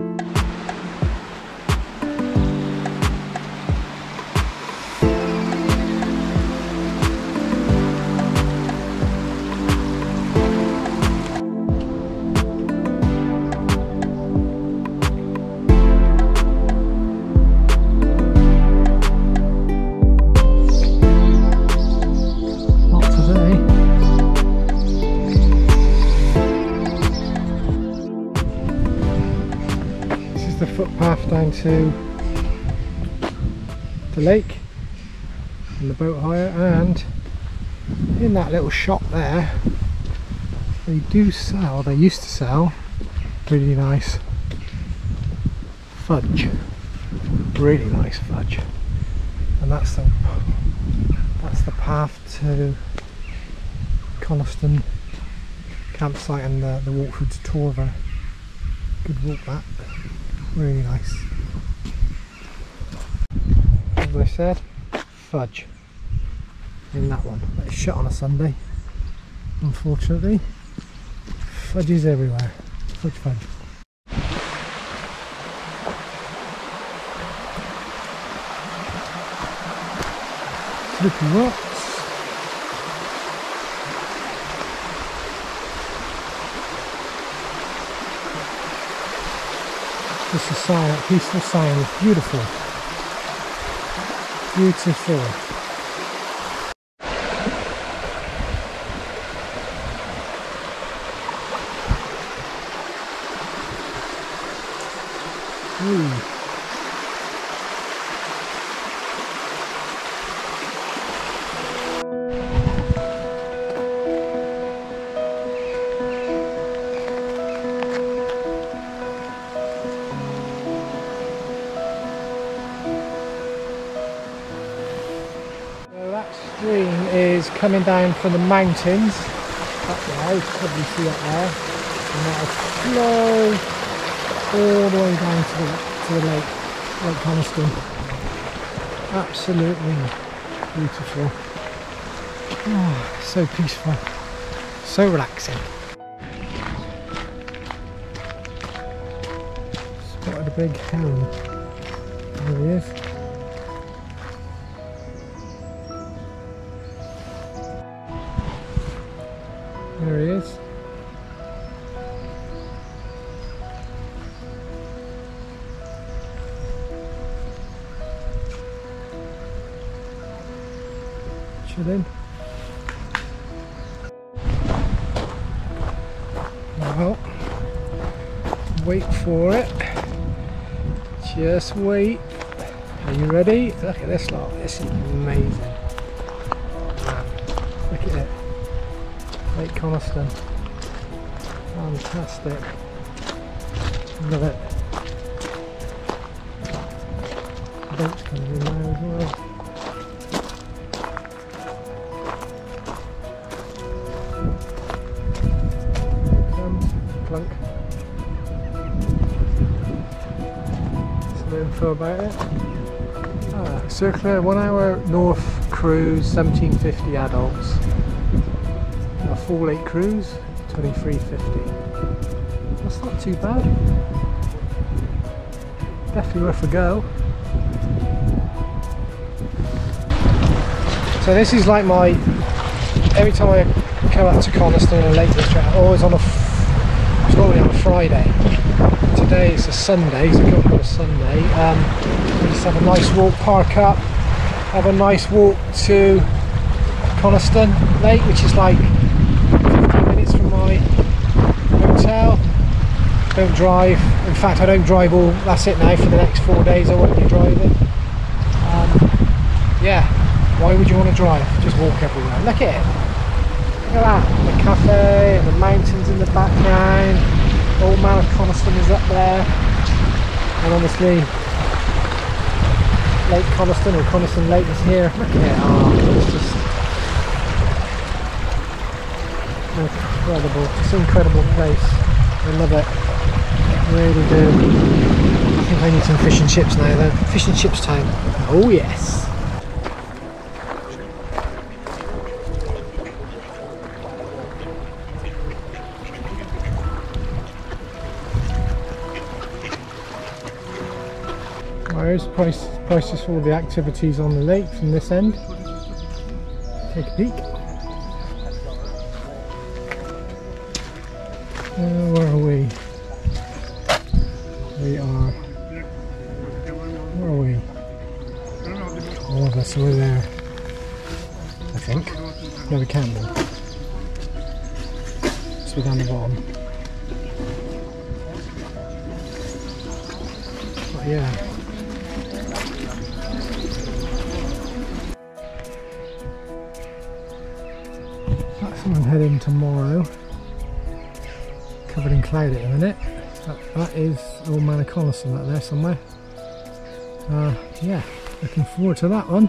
Not footpath down to the lake and the boat hire and in that little shop there they do sell, they used to sell really nice fudge. Really nice fudge. And that's the that's the path to Coniston campsite and the, the walk through to Torver. Good walk that. Really nice. As I said, fudge in that one. But it's shut on a Sunday, unfortunately. Fudge is everywhere. Fudge, fudge. Slippery rocks. Just a silent, peaceful sound. Beautiful. Beautiful. Ooh. Stream is coming down from the mountains up there, you can probably see up there, and that'll flow all the way down to the, to the lake, Lake Coniston. Absolutely beautiful. Oh, so peaceful, so relaxing. Spotted a big heron. There he is. There he is. Chilling. Well, wait for it. Just wait. Are you ready? Look at this lot. This is amazing. Look at it. Lake Coniston. Fantastic. Love it. Boat's coming in now as well. Clunk. Some info about it. Ah, circular one hour north cruise, 1750 adults. A full eight cruise, 2350. That's not too bad. Definitely worth a go. So this is like my every time I come out to Coniston Lake District, always on a, it's normally on a Friday. Today it's a Sunday, so come on a Sunday. Um, we just have a nice walk, park up, have a nice walk to Coniston Lake, which is like 15 minutes from my hotel. Don't drive. In fact, I don't drive all. That's it now for the next four days. I won't be driving. Um, yeah. Why would you want to drive? Just walk everywhere. Look at it. Look at that. The cafe and the mountains in the background. Old Man of Coniston is up there. And obviously Lake Coniston or Coniston Lake is here. Look at it. Oh, it's just incredible. It's an incredible place. I love it. Really do. I think I need some fish and chips now though. Fish and chips time. Oh yes. Where's price, prices for all the activities on the lake from this end? Take a peek. Uh, where are we? We are. Where are we? All of us are there. I think. No, we can't. So we're down the bottom. But yeah. That's where I'm heading tomorrow. Covered in cloud at the minute. That, that is old man of Coniston up there somewhere. Uh, yeah, looking forward to that one.